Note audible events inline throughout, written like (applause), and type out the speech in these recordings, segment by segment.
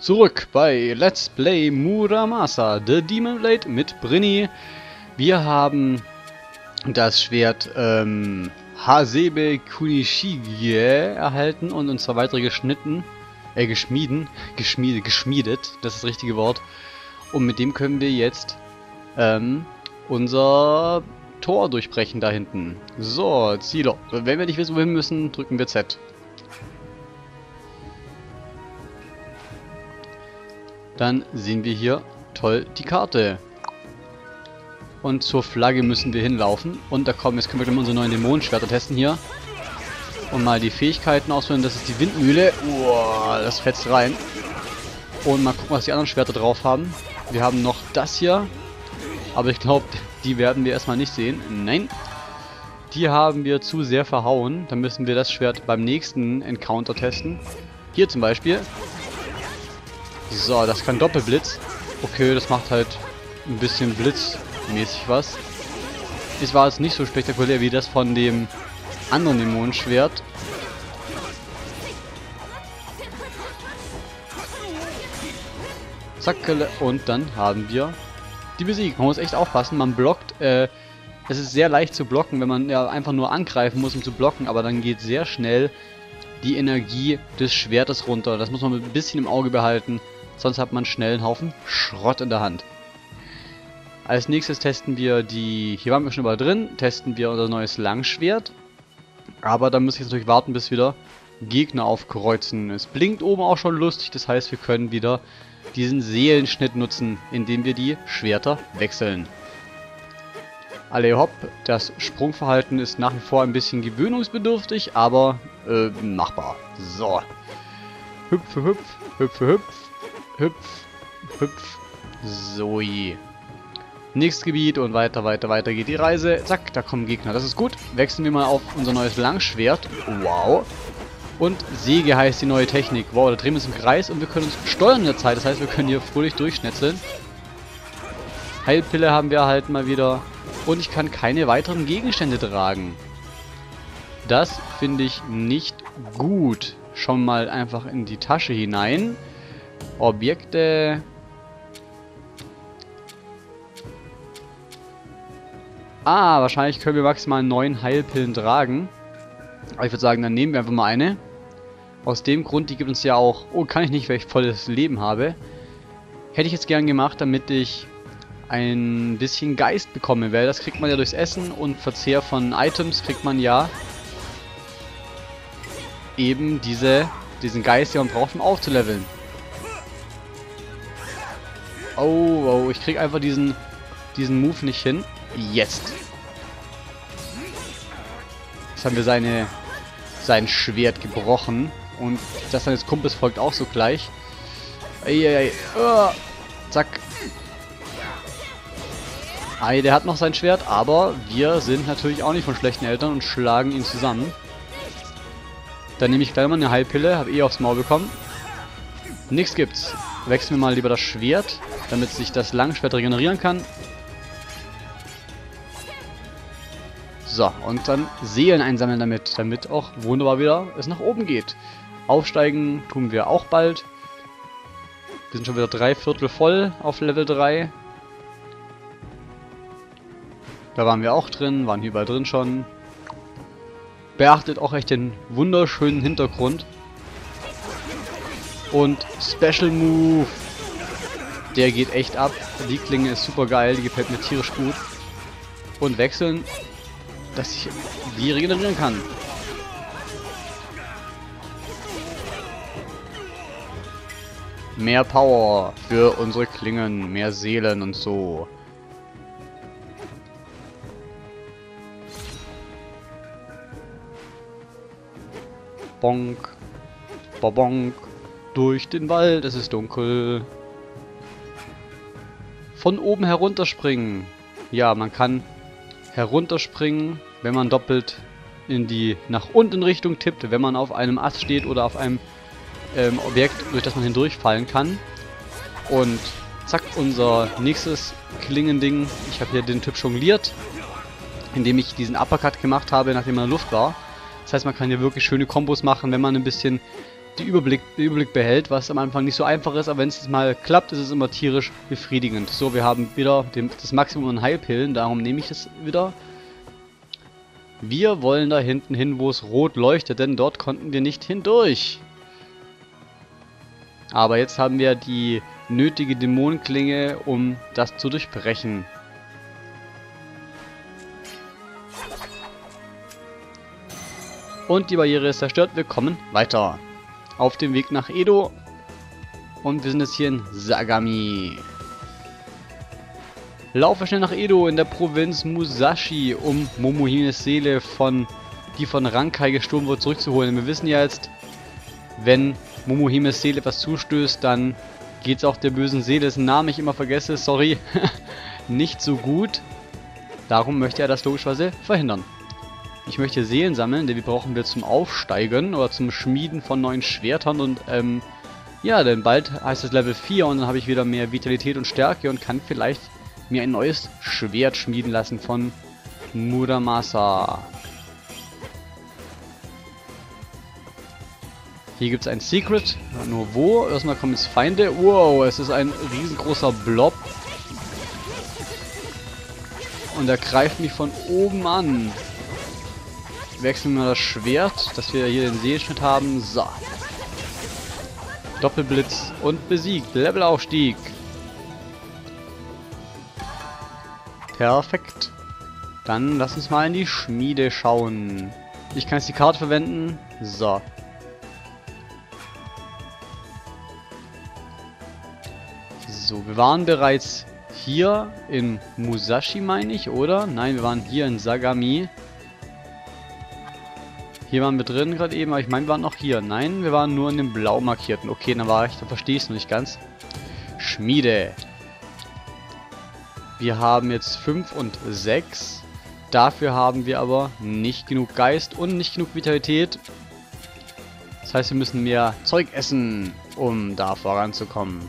Zurück bei Let's Play Muramasa, The Demon Blade mit Brinny. Wir haben das Schwert ähm, Hasebe Kunishige erhalten und uns zwei weitere geschnitten, äh geschmieden, geschmiedet, geschmiedet, das ist das richtige Wort. Und mit dem können wir jetzt ähm, unser Tor durchbrechen da hinten. So, Zielo. Wenn wir nicht wissen, wohin müssen, drücken wir Z. Dann sehen wir hier toll die Karte. Und zur Flagge müssen wir hinlaufen. Und da kommen, jetzt können wir unsere neuen Dämonenschwerter testen hier. Und mal die Fähigkeiten auswählen. Das ist die Windmühle. Uah, das fetzt rein. Und mal gucken, was die anderen Schwerter drauf haben. Wir haben noch das hier. Aber ich glaube, die werden wir erstmal nicht sehen. Nein. Die haben wir zu sehr verhauen. Dann müssen wir das Schwert beim nächsten Encounter testen. Hier zum Beispiel. So, das kann Doppelblitz. Okay, das macht halt ein bisschen blitzmäßig was. Es war jetzt nicht so spektakulär wie das von dem anderen Dämonenschwert. Zack, und dann haben wir die besiegt. Man muss echt aufpassen, man blockt, äh, es ist sehr leicht zu blocken, wenn man ja einfach nur angreifen muss, um zu blocken, aber dann geht sehr schnell die Energie des Schwertes runter. Das muss man ein bisschen im Auge behalten. Sonst hat man schnell einen Haufen Schrott in der Hand. Als nächstes testen wir die... Hier waren wir schon mal drin. Testen wir unser neues Langschwert. Aber da muss ich jetzt natürlich warten, bis wieder Gegner aufkreuzen. Es blinkt oben auch schon lustig. Das heißt, wir können wieder diesen Seelenschnitt nutzen, indem wir die Schwerter wechseln. Alle hopp, das Sprungverhalten ist nach wie vor ein bisschen gewöhnungsbedürftig, aber äh, machbar. So. Hüpfe, hüpf, hüpfe, hüpf. Hüpf, hüpf. So. Nächstes Gebiet und weiter, weiter, weiter geht die Reise. Zack, da kommen Gegner. Das ist gut. Wechseln wir mal auf unser neues Langschwert. Wow. Und Säge heißt die neue Technik. Wow, da drehen wir uns im Kreis und wir können uns steuern in der Zeit. Das heißt, wir können hier fröhlich durchschnetzeln. Heilpille haben wir halt mal wieder. Und ich kann keine weiteren Gegenstände tragen. Das finde ich nicht gut. Schon mal einfach in die Tasche hinein. Objekte. Ah, wahrscheinlich können wir maximal neun Heilpillen tragen. Aber ich würde sagen, dann nehmen wir einfach mal eine. Aus dem Grund, die gibt uns ja auch... Oh, kann ich nicht, weil ich volles Leben habe. Hätte ich jetzt gern gemacht, damit ich ein bisschen Geist bekomme, weil das kriegt man ja durchs Essen und Verzehr von Items kriegt man ja eben diese, diesen Geist, den man braucht, um aufzuleveln. Oh, oh, ich krieg einfach diesen, diesen Move nicht hin. Jetzt. Jetzt haben wir seine, sein Schwert gebrochen. Und das seines Kumpels folgt auch so gleich. Eieiei. Oh, zack. Ei, der hat noch sein Schwert, aber wir sind natürlich auch nicht von schlechten Eltern und schlagen ihn zusammen. Dann nehme ich gleich mal eine Heilpille, habe eh aufs Maul bekommen. Nichts gibt's. Wechseln wir mal lieber das Schwert damit sich das Langschwert regenerieren kann. So, und dann Seelen einsammeln damit, damit auch wunderbar wieder es nach oben geht. Aufsteigen tun wir auch bald. Wir sind schon wieder drei Viertel voll auf Level 3. Da waren wir auch drin, waren hier überall drin schon. Beachtet auch echt den wunderschönen Hintergrund. Und Special Move. Der geht echt ab. Die Klinge ist super geil, die gefällt mir tierisch gut. Und wechseln, dass ich die regenerieren kann. Mehr Power für unsere Klingen, mehr Seelen und so. Bonk. Bobonk. Durch den Wald, es ist dunkel. Von oben herunterspringen. Ja, man kann herunterspringen, wenn man doppelt in die nach unten Richtung tippt, wenn man auf einem Ast steht oder auf einem ähm, Objekt, durch das man hindurchfallen kann. Und zack, unser nächstes Klingending. Ich habe hier den Typ jongliert, indem ich diesen Uppercut gemacht habe, nachdem man in der Luft war. Das heißt, man kann hier wirklich schöne Kombos machen, wenn man ein bisschen die Überblick, den Überblick behält, was am Anfang nicht so einfach ist, aber wenn es mal klappt, ist es immer tierisch befriedigend. So, wir haben wieder den, das Maximum an Heilpillen, darum nehme ich es wieder. Wir wollen da hinten hin, wo es rot leuchtet, denn dort konnten wir nicht hindurch. Aber jetzt haben wir die nötige Dämonenklinge, um das zu durchbrechen. Und die Barriere ist zerstört. Wir kommen weiter. Auf dem Weg nach Edo. Und wir sind jetzt hier in Sagami. Laufe schnell nach Edo in der Provinz Musashi, um Momohines Seele von die von Rankai gestohlen wurde zurückzuholen. Wir wissen ja jetzt, wenn Momohimes Seele etwas zustößt, dann geht es auch der bösen Seele, dessen Namen ich immer vergesse, sorry, (laughs) nicht so gut. Darum möchte er das logischerweise verhindern. Ich möchte Seelen sammeln, denn die brauchen wir zum Aufsteigen oder zum Schmieden von neuen Schwertern und ähm, ja, denn bald heißt es Level 4 und dann habe ich wieder mehr Vitalität und Stärke und kann vielleicht mir ein neues Schwert schmieden lassen von Muramasa. Hier gibt es ein Secret. Nur wo? Erstmal kommen jetzt Feinde. Wow, es ist ein riesengroßer Blob. Und er greift mich von oben an. Wechseln wir das Schwert, dass wir hier den Seeschnitt haben. So. Doppelblitz und besiegt. Levelaufstieg. Perfekt. Dann lass uns mal in die Schmiede schauen. Ich kann jetzt die Karte verwenden. So. So, wir waren bereits hier in Musashi, meine ich, oder? Nein, wir waren hier in Sagami. Hier waren wir drin gerade eben, aber ich meine, wir waren noch hier. Nein, wir waren nur in dem blau markierten. Okay, dann war ich, dann verstehe ich es noch nicht ganz. Schmiede. Wir haben jetzt 5 und 6. Dafür haben wir aber nicht genug Geist und nicht genug Vitalität. Das heißt, wir müssen mehr Zeug essen, um da voranzukommen.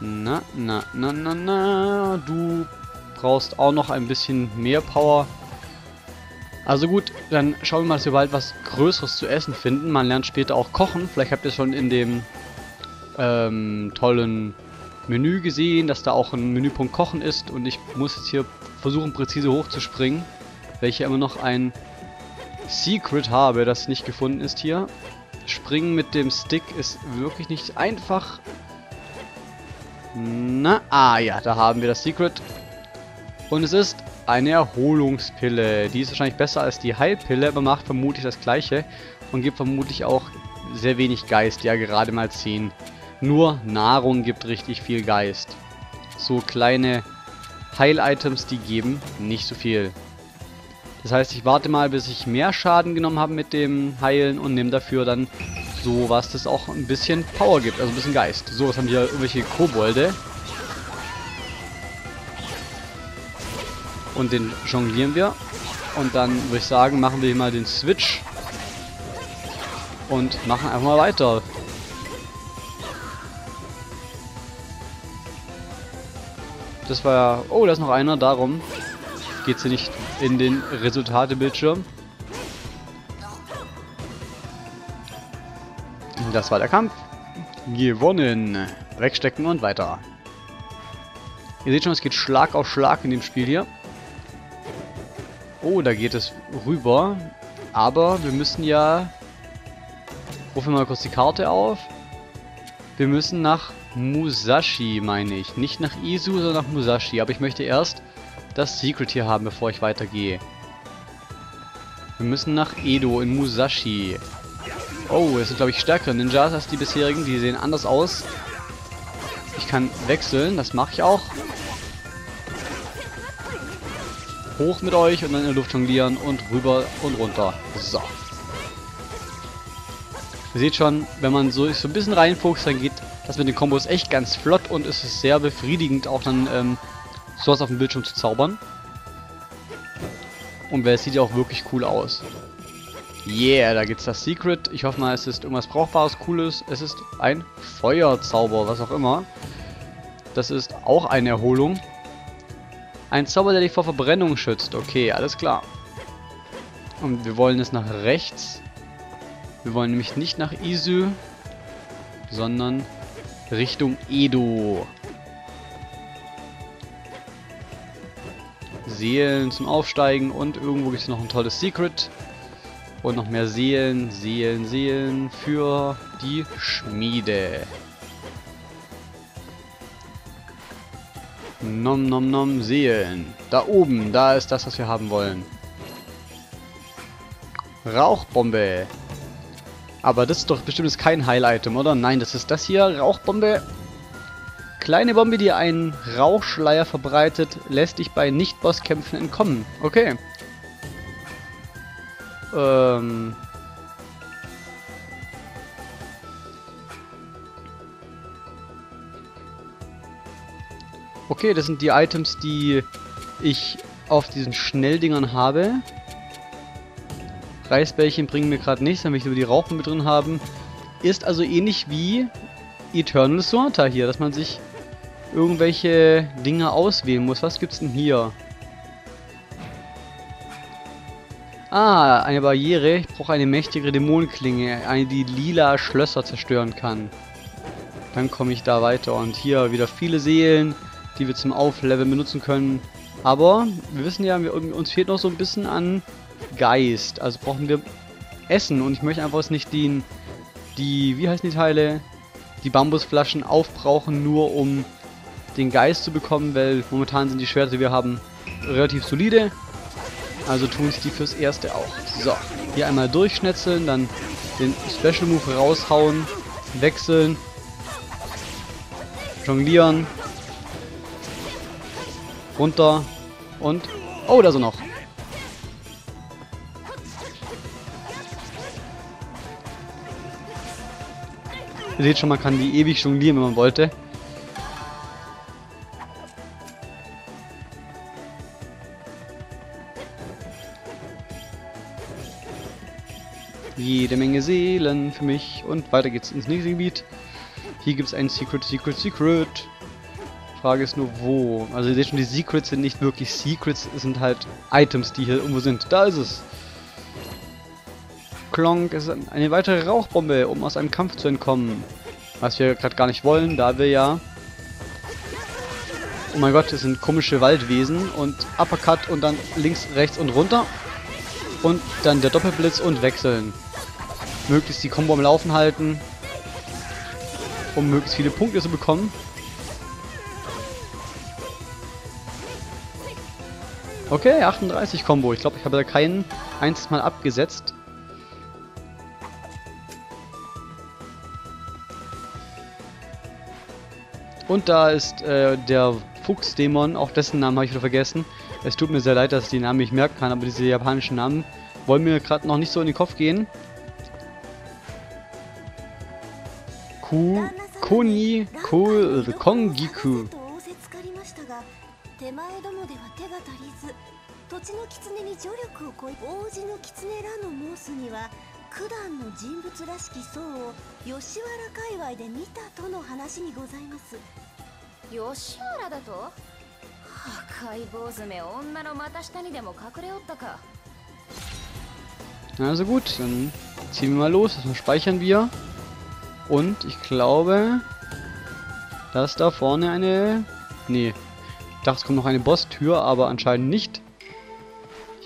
Na, na, na, na, na. Du brauchst auch noch ein bisschen mehr Power. Also gut, dann schauen wir mal, dass wir bald was Größeres zu essen finden. Man lernt später auch kochen. Vielleicht habt ihr schon in dem ähm, tollen Menü gesehen, dass da auch ein Menüpunkt Kochen ist. Und ich muss jetzt hier versuchen, präzise hochzuspringen. Weil ich ja immer noch ein Secret habe, das nicht gefunden ist hier. Springen mit dem Stick ist wirklich nicht einfach. Na, ah ja, da haben wir das Secret. Und es ist eine Erholungspille. Die ist wahrscheinlich besser als die Heilpille, aber macht vermutlich das gleiche. Und gibt vermutlich auch sehr wenig Geist, ja gerade mal 10. Nur Nahrung gibt richtig viel Geist. So kleine Heil-Items, die geben nicht so viel. Das heißt, ich warte mal, bis ich mehr Schaden genommen habe mit dem Heilen und nehme dafür dann so was, das auch ein bisschen Power gibt, also ein bisschen Geist. So, was haben wir irgendwelche Kobolde. Und den jonglieren wir. Und dann würde ich sagen, machen wir hier mal den Switch. Und machen einfach mal weiter. Das war ja... Oh, da ist noch einer, darum geht es hier nicht in den Resultatebildschirm. Das war der Kampf. Gewonnen. Wegstecken und weiter. Ihr seht schon, es geht Schlag auf Schlag in dem Spiel hier. Oh, da geht es rüber. Aber wir müssen ja... Rufen wir mal kurz die Karte auf. Wir müssen nach Musashi, meine ich. Nicht nach Isu, sondern nach Musashi. Aber ich möchte erst das Secret hier haben, bevor ich weitergehe. Wir müssen nach Edo in Musashi. Oh, es sind glaube ich stärkere Ninjas als die bisherigen. Die sehen anders aus. Ich kann wechseln, das mache ich auch. Hoch mit euch und dann in der Luft jonglieren und rüber und runter. So. Ihr seht schon, wenn man so, so ein bisschen reinfuchst, dann geht das mit den Kombos echt ganz flott und es ist sehr befriedigend, auch dann ähm, sowas auf dem Bildschirm zu zaubern. Und es sieht ja auch wirklich cool aus. Yeah, da gibt's das Secret. Ich hoffe mal, es ist irgendwas Brauchbares, Cooles. Es ist ein Feuerzauber, was auch immer. Das ist auch eine Erholung. Ein Zauber, der dich vor Verbrennung schützt. Okay, alles klar. Und wir wollen es nach rechts. Wir wollen nämlich nicht nach Isu, sondern Richtung Edo. Seelen zum Aufsteigen und irgendwo gibt es noch ein tolles Secret. Und noch mehr Seelen, Seelen, Seelen für die Schmiede. Nom nom nom Seelen. Da oben, da ist das, was wir haben wollen. Rauchbombe. Aber das ist doch bestimmt kein Heil-Item, oder? Nein, das ist das hier. Rauchbombe. Kleine Bombe, die einen Rauchschleier verbreitet, lässt dich bei Nicht-Bosskämpfen entkommen. Okay. Ähm... Okay, das sind die Items, die ich auf diesen Schnelldingern habe. Reisbällchen bringen mir gerade nichts, will ich nur die Rauchen mit drin haben. Ist also ähnlich wie Eternal Sorta hier, dass man sich irgendwelche Dinge auswählen muss. Was gibt's denn hier? Ah, eine Barriere. Ich brauche eine mächtigere Dämonenklinge. Eine, die lila Schlösser zerstören kann. Dann komme ich da weiter. Und hier wieder viele Seelen, die wir zum Aufleveln benutzen können. Aber wir wissen ja, wir, uns fehlt noch so ein bisschen an Geist. Also brauchen wir Essen. Und ich möchte einfach nicht die, die, wie heißen die Teile? Die Bambusflaschen aufbrauchen, nur um den Geist zu bekommen, weil momentan sind die Schwerter, die wir haben, relativ solide. Also tun es die fürs Erste auch. So, hier einmal durchschnetzeln, dann den Special Move raushauen, wechseln, jonglieren, runter und... Oh, da so noch. Ihr seht schon, man kann die ewig jonglieren, wenn man wollte. Jede Menge Seelen für mich. Und weiter geht's ins nächste Gebiet. Hier gibt es ein Secret, Secret, Secret. Frage ist nur wo. Also ihr seht schon, die Secrets sind nicht wirklich Secrets, es sind halt Items, die hier irgendwo sind. Da ist es. Klonk, es ist eine weitere Rauchbombe, um aus einem Kampf zu entkommen. Was wir gerade gar nicht wollen, da wir ja... Oh mein Gott, das sind komische Waldwesen. Und Uppercut und dann links, rechts und runter. Und dann der Doppelblitz und wechseln. Möglichst die Combo am Laufen halten. Um möglichst viele Punkte zu bekommen. Okay, 38 Combo. Ich glaube, ich habe da keinen einziges Mal abgesetzt. Und da ist äh, der Fuchsdämon, auch dessen Namen habe ich wieder vergessen. Es tut mir sehr leid, dass ich die Namen nicht merken kann, aber diese japanischen Namen wollen mir gerade noch nicht so in den Kopf gehen. Ku, Koni, Ko, Kongiku. 土地の狐に助力をこい王子の狐らの申すには九段の人物らしき僧を吉原界隈で見たとの話にございます吉原だと赤い坊主め女の股下にでも隠れおったか Also gut, dann ziehen wir mal los. Das speichern wir. Und ich glaube, dass da vorne eine... Nee, ich dachte, es kommt noch eine Bosstür, aber anscheinend nicht.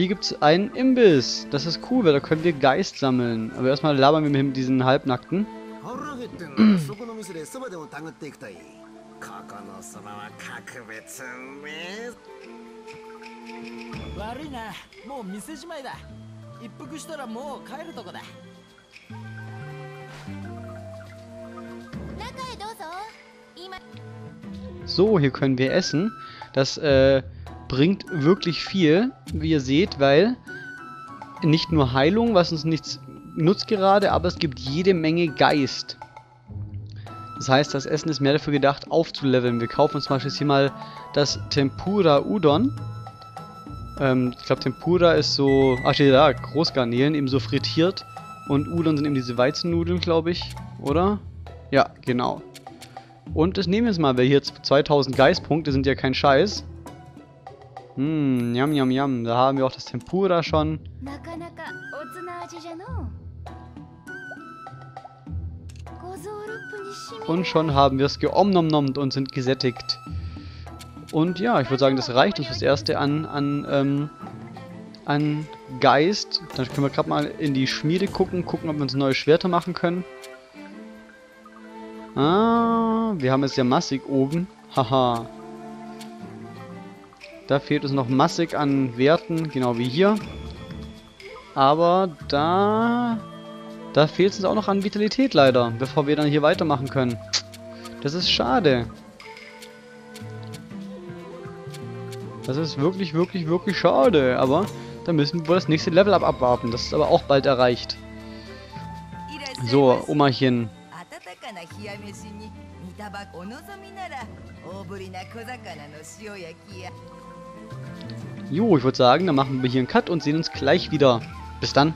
Hier es einen Imbiss. Das ist cool, weil da können wir Geist sammeln. Aber erstmal labern wir mit diesen Halbnackten. So, hier können wir essen. Das, äh, bringt wirklich viel, wie ihr seht, weil nicht nur Heilung, was uns nichts nutzt gerade, aber es gibt jede Menge Geist. Das heißt, das Essen ist mehr dafür gedacht, aufzuleveln. Wir kaufen uns zum Beispiel hier mal das Tempura Udon. Ähm, ich glaube, Tempura ist so... Ach, steht da, Großgarnelen, eben so frittiert. Und Udon sind eben diese Weizennudeln, glaube ich. Oder? Ja, genau. Und das nehmen wir jetzt mal, weil hier 2000 Geistpunkte sind ja kein Scheiß. Hm, yam yam yam. Da haben wir auch das Tempura schon. Und schon haben wir es geomnomnomt und sind gesättigt. Und ja, ich würde sagen, das reicht uns fürs Erste an, an, ähm, an Geist. Dann können wir gerade mal in die Schmiede gucken, gucken, ob wir uns neue Schwerter machen können. Ah, wir haben es ja massig oben. Haha. Da fehlt uns noch massig an Werten, genau wie hier. Aber da... Da fehlt es uns auch noch an Vitalität leider, bevor wir dann hier weitermachen können. Das ist schade. Das ist wirklich, wirklich, wirklich schade. Aber da müssen wir das nächste Level up abwarten. Das ist aber auch bald erreicht. So, Omachen. Jo, ich würde sagen, dann machen wir hier einen Cut und sehen uns gleich wieder. Bis dann.